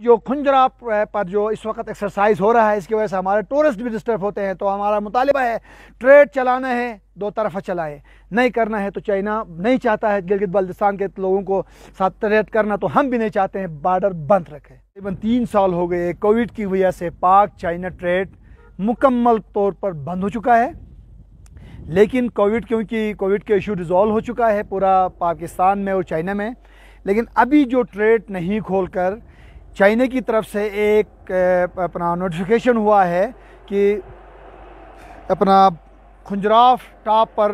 जो खुंजरा पर जो इस वक्त एक्सरसाइज हो रहा है, इसकी वजह से हमारे टूरिस्ट भी डिस्टर्ब होते हैं। तो हमारा मुतालबा है ट्रेड चलाना है, दो तरफा चलाए। नहीं करना है तो चाइना नहीं चाहता है, गिलगित बल्तिस्तान के लोगों को साथ ट्रेड करना तो हम भी नहीं चाहते हैं बॉर्डर बंद रखें। तकरीबन तीन साल हो गए कोविड की वजह से पाक चाइना ट्रेड मुकम्मल तौर पर बंद हो चुका है। लेकिन कोविड क्योंकि कोविड के इशू रिजॉल्व हो चुका है पूरा पाकिस्तान में और चाइना में। लेकिन अभी जो ट्रेड नहीं खोल कर चाइना की तरफ़ से एक अपना नोटिफिकेशन हुआ है कि अपना खुंजराफ टॉप पर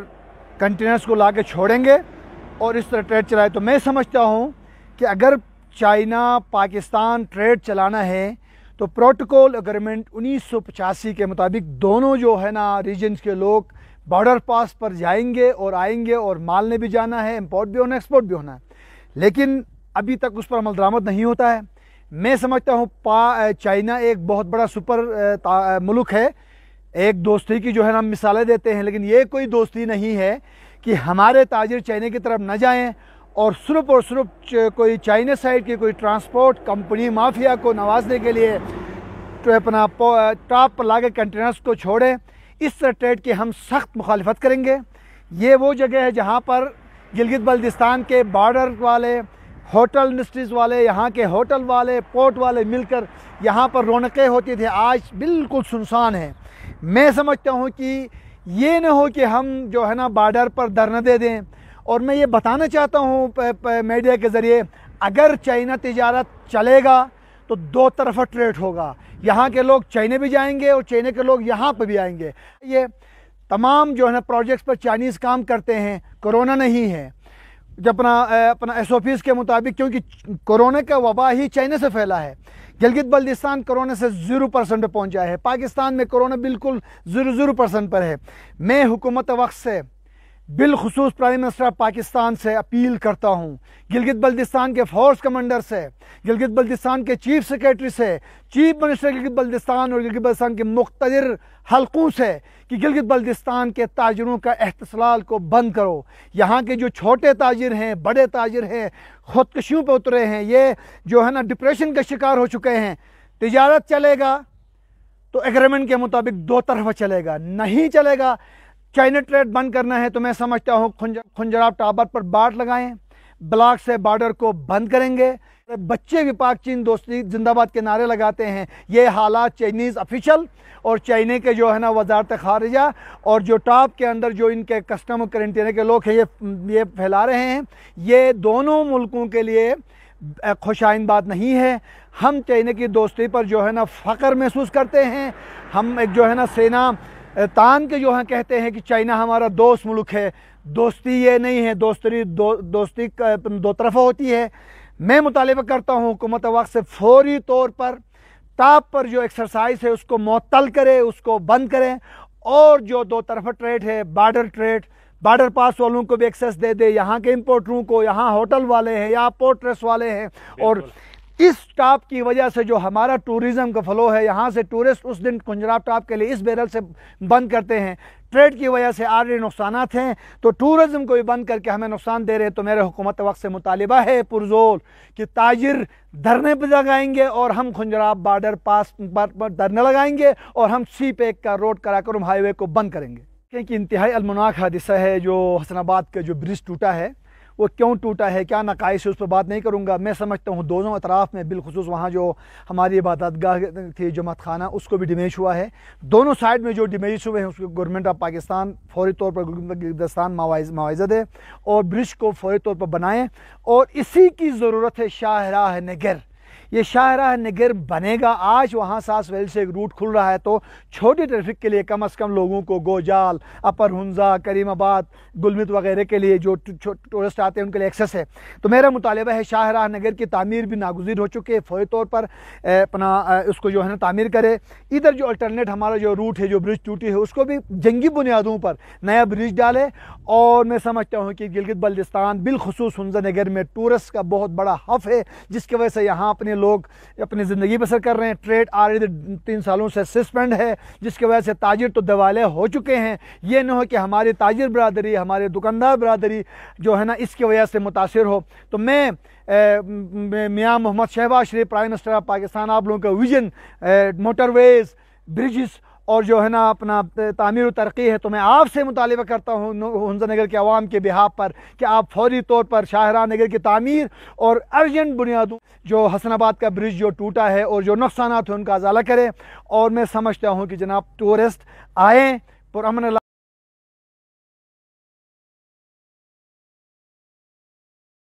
कंटेनर्स को ला के छोड़ेंगे और इस तरह ट्रेड चलाए। तो मैं समझता हूँ कि अगर चाइना, पाकिस्तान ट्रेड चलाना है तो प्रोटोकॉल अग्रीमेंट उन्नीस सौ पचासी के मुताबिक दोनों जो है ना रीजन्स के लोग बॉर्डर पास पर जाएँगे और आएँगे और माल ने भी जाना है इम्पोर्ट भी होना एक्सपोर्ट भी होना है। लेकिन अभी तक उस पर अमल दरामद नहीं होता है। मैं समझता हूँ, पा चाइना एक बहुत बड़ा सुपर मुल्क है। एक दोस्ती की जो है ना मिसालें देते हैं, लेकिन ये कोई दोस्ती नहीं है कि हमारे ताजिर चाइना की तरफ़ न जाएँ और सिर्फ़ और सिर्फ़ कोई चाइना साइड की कोई ट्रांसपोर्ट कंपनी माफिया को नवाजने के लिए तो अपना टॉप पर ला के कंटेनर्स को छोड़ें। इस तरह ट्रेड की हम सख्त मुखालफत करेंगे। ये वो जगह है जहाँ पर गिलगित बल्दिस्तान के बॉर्डर वाले होटल इंडस्ट्रीज़ वाले, यहाँ के होटल वाले, पोर्ट वाले मिलकर यहाँ पर रौनकें होती थी, आज बिल्कुल सुनसान है। मैं समझता हूँ कि ये न हो कि हम जो है ना बॉर्डर पर धरना दे दें। और मैं ये बताना चाहता हूँ मीडिया के ज़रिए, अगर चाइना तजारत चलेगा तो दो तरफा ट्रेड होगा। यहाँ के लोग चाइना भी जाएँगे और चाइना के लोग यहाँ पर भी आएँगे। ये तमाम जो है ना प्रोजेक्ट्स पर चाइनीज़ काम करते हैं, कोरोना नहीं है। जब अपना अपना एस के मुताबिक, क्योंकि कोरोना का वबा ही चाइना से फैला है। गिलगित बल्दिस्तान कोरोना से ज़ीरो परसेंट पर पहुँचा है। पाकिस्तान में कोरोना बिल्कुल ज़ीरो ज़ीरो परसेंट पर है। मैं हुकूमत वक्त से बिलखसूस प्राइम मिनिस्टर पाकिस्तान से अपील करता हूँ। गिलगित बल्दिस्तान के फोर्स कमांडर से, गिलगित बल्दिस्तान के चीफ सेक्रेटरी से, चीफ मिनिस्टर गिलगित बल्दिस्तान और गिलगित बल्दिस्तान के मुख्तर हलकों से कि गिलगित बल्दिस्तान के ताजरों का एहतसाल को बंद करो। यहाँ के जो छोटे ताजिर हैं, बड़े ताजिर हैं, खुदकशियों पर उतरे हैं, ये जो है ना डिप्रेशन का शिकार हो चुके हैं। तजारत चलेगा तो एग्रीमेंट के मुताबिक दो तरफा चलेगा, नहीं चलेगा चाइना ट्रेड बंद करना है तो मैं समझता हूँ खुंजराब टावर पर बाट लगाएँ, ब्लॉक से बॉर्डर को बंद करेंगे। बच्चे भी पाक चीन दोस्ती जिंदाबाद के नारे लगाते हैं। ये हालात चाइनीज़ ऑफिशियल और चाइना के जो है ना वजारत खारजा और जो टॉप के अंदर जो इनके कस्टम करेंटीना के लोग हैं, ये ये फैला रहे हैं। ये दोनों मुल्कों के लिए खुशाइन बात नहीं है। हम चाइना की दोस्ती पर जो है ना फ़ख्र महसूस करते हैं। हम एक जो है ना सेना तान के जो हैं कहते हैं कि चाइना हमारा दोस्त मुल्क है। दोस्ती ये नहीं है, दोस्ती, दो दोस्ती दो तरफा होती है। मैं मुतालबा करता हूँ, हुकूमत वक्त से फौरी तौर पर ताप पर जो एक्सरसाइज है, उसको मअतल करें, उसको बंद करें। और जो दो तरफा ट्रेड है बार्डर ट्रेड बार्डर पास वालों को भी एक्सेस दे दे। यहाँ के इम्पोर्टरों को, यहाँ होटल वाले हैं, या पोर्ट्रेस वाले हैं। और इस टॉप की वजह से जो हमारा टूरिज़्म का फ्लो है, यहाँ से टूरिस्ट उस दिन कुंजराब टॉप के लिए इस बैरल से बंद करते हैं। ट्रेड की वजह से रही नुकसान हैं तो टूरिज़्म को भी बंद करके हमें नुकसान दे रहे हैं तो मेरे हुकूमत वक्त से मुतालबा है पुरजोर कि ताजिर धरने पर लगाएँगे और हम खुंजराब बार्डर पास पर धरने लगाएँगे और हम सी पैक का रोड कराकर हाईवे को बंद करेंगे। क्योंकि इंतहाई अलमनाक हादसा है जो हसनाबाद का जो ब्रिज टूटा है वो क्यों टूटा है, क्या नकाइश है उस पर बात नहीं करूँगा। मैं समझता हूँ दोनों अतराफ़ में, बिलखसूस वहाँ जो हमारी इबादत गाह थी जमात खाना उसको भी डिमेज हुआ है। दोनों साइड में जो डिमेज हुए हैं, उसको गवर्नमेंट ऑफ़ पाकिस्तान फौरी तौर पर गिरदस्तान मुआवजा दे और ब्रिज को फौरी तौर पर बनाएँ और इसी की ज़रूरत है शाहराह नगर। ये शाहराह नगर बनेगा। आज वहाँ सास वेल से एक रूट खुल रहा है तो छोटी ट्रैफ़िक के लिए कम अज़ कम लोगों को गोजाल, अपर हंजा करीमाबाद गुलमित वगैरह के लिए जो टूरिस्ट आते हैं उनके लिए एक्सेस है। तो मेरा मुतालबा है शाहराह नगर की तमीर भी नागुजर हो चुके हैं। फौरी तौर पर अपना उसको जो है ना तमीर करे। इधर जो अल्टरनेट हमारा जो रूट है, जो ब्रिज टूटी है, उसको भी जंगी बुनियादों पर नया ब्रिज डाले। और मैं समझता हूँ कि गिलगित बल्दिस्तान बिलखसूस हंजा नगर में टूरिस्ट का बहुत बड़ा हफ़ है, जिसकी वजह से यहाँ अपने लोग अपनी ज़िंदगी बसर कर रहे हैं। ट्रेड आ रही तीन सालों से सस्पेंड है, जिसकी वजह से ताजिर तो दवाले हो चुके हैं। ये ना हो कि हमारी ताजिर बरदरी, हमारे दुकानदार बरदरी जो है ना, इसकी वजह से मुतासर हो। तो मैं Mian Mohammad Shahbaz Sharif, prime minister of Pakistan, आप लोगों का विजन मोटरवेज़, ब्रिजेस और जो है ना अपना तामीर तरक्की है तो मैं आपसे मुतालबा करता हूँ हंजा नगर के आवाम के बिहाब पर कि आप फौरी तौर पर शाहरा नगर की तमीर और अर्जेंट बुनियादों जो हसनाबाद का ब्रिज जो टूटा है और जो नुकसान है उनका अजाला करें। और मैं समझता हूँ कि जनाब टूरिस्ट आएँ पुरमन